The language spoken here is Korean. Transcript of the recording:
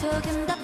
조금 더